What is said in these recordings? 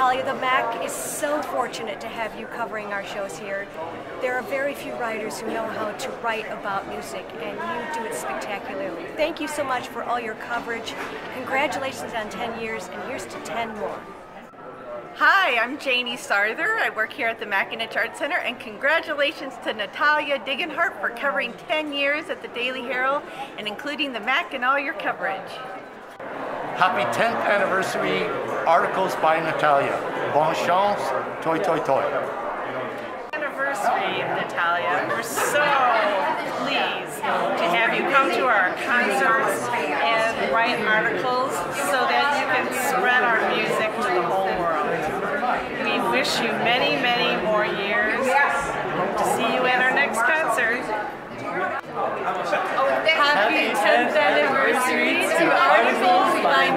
Natalia, the MAC is so fortunate to have you covering our shows here. There are very few writers who know how to write about music, and you do it spectacularly. Thank you so much for all your coverage. Congratulations on 10 years, and here's to 10 more. Hi, I'm Janie Sarther. I work here at the McAninch Art Center, and congratulations to Natalia Dagenhart for covering 10 years at the Daily Herald and including the Mac in all your coverage. Happy 10th anniversary articles by Natalia. Bon chance, toi toi toi. Anniversary, Natalia. We're so pleased to have you come to our concerts and write articles so that you can spread our music to the whole world. We wish you many, many more years. Hope to see you at our next concert. Happy 10th anniversary to Articles by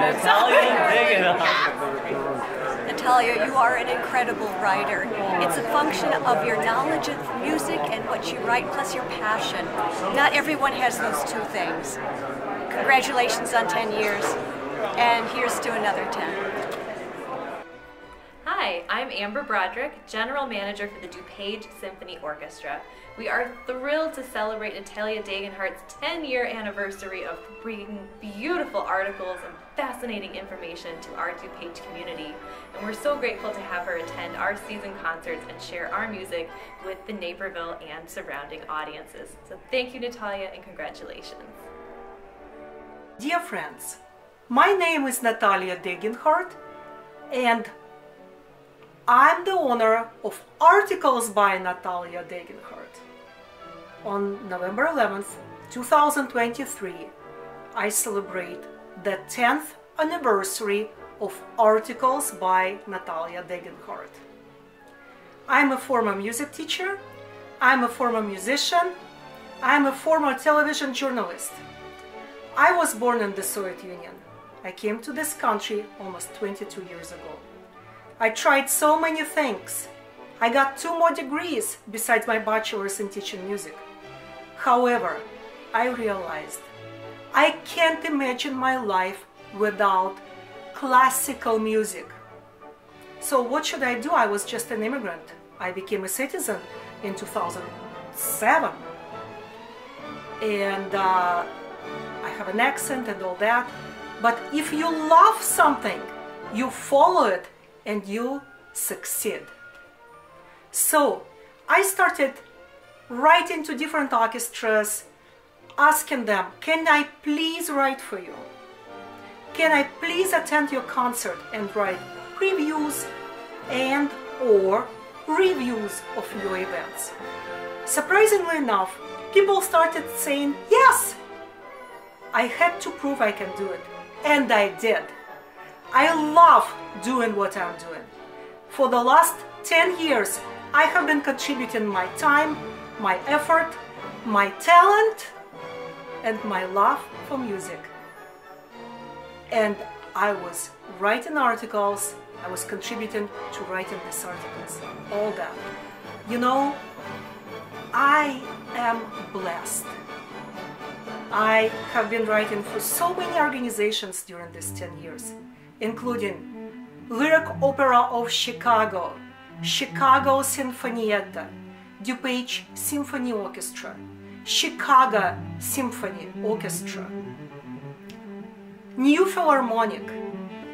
Natalia you are an incredible writer. It's a function of your knowledge of music and what you write, plus your passion. Not everyone has those two things. Congratulations on 10 years, and here's to another 10. Hi, I'm Amber Broderick, General Manager for the DuPage Symphony Orchestra. We are thrilled to celebrate Natalia Dagenhart's 10 year anniversary of bringing beautiful articles and fascinating information to our DuPage community. And we're so grateful to have her attend our season concerts and share our music with the Naperville and surrounding audiences. So thank you, Natalia, and congratulations. Dear friends, my name is Natalia Dagenhart, and I'm the owner of Articles by Natalia Dagenhart. On November 11th, 2023, I celebrate the 10th anniversary of Articles by Natalia Dagenhart. I'm a former music teacher, I'm a former musician, I'm a former television journalist. I was born in the Soviet Union. I came to this country almost 22 years ago. I tried so many things. I got two more degrees besides my bachelor's in teaching music. However, I realized I can't imagine my life without classical music. So what should I do? I was just an immigrant. I became a citizen in 2007. And uh, I have an accent and all that. But if you love something, you follow it and you succeed. So I started writing to different orchestras, asking them, can I please write for you? Can I please attend your concert and write previews and or reviews of your events? Surprisingly enough, people started saying yes. I had to prove I can do it, and I did. I love doing what I'm doing. For the last 10 years, I have been contributing my time, my effort, my talent, and my love for music. And I was writing articles, I was contributing to writing these articles, all that. You know, I am blessed. I have been writing for so many organizations during these 10 years including Lyric Opera of Chicago, Chicago Sinfonietta, DuPage Symphony Orchestra, Chicago Symphony Orchestra, New Philharmonic.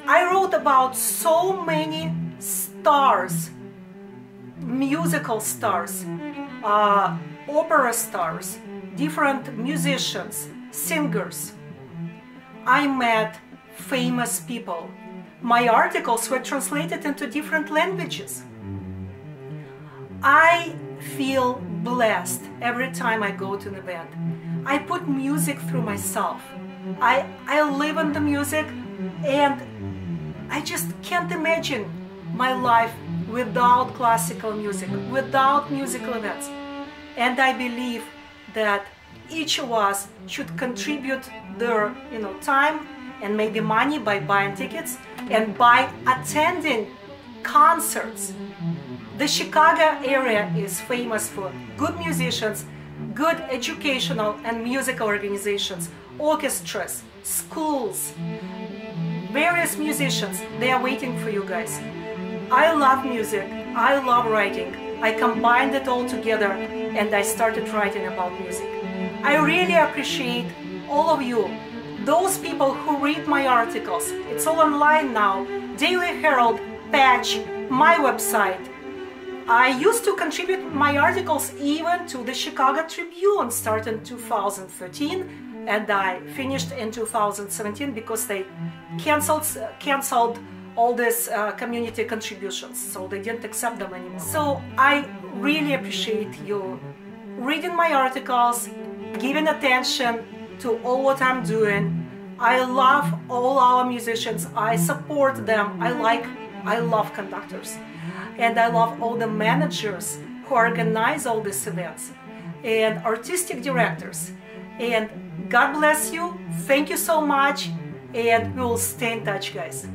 I wrote about so many stars, musical stars, uh, opera stars, different musicians, singers. I met famous people. My articles were translated into different languages. I feel blessed every time I go to an event. I put music through myself. I, I live in the music and I just can't imagine my life without classical music, without musical events. And I believe that each of us should contribute their you know, time and maybe money by buying tickets and by attending concerts. The Chicago area is famous for good musicians, good educational and musical organizations, orchestras, schools, various musicians. They are waiting for you guys. I love music, I love writing. I combined it all together and I started writing about music. I really appreciate all of you, those people who read my articles. It's all online now. Daily Herald, Patch, my website. I used to contribute my articles even to the Chicago Tribune starting 2013 and I finished in 2017 because they canceled canceled all these uh, community contributions so they didn't accept them anymore. So I really appreciate you reading my articles, giving attention to all what I'm doing. I love all our musicians. I support them. I like I love conductors. And I love all the managers who organize all these events and artistic directors. And God bless you. Thank you so much. And we will stay in touch, guys.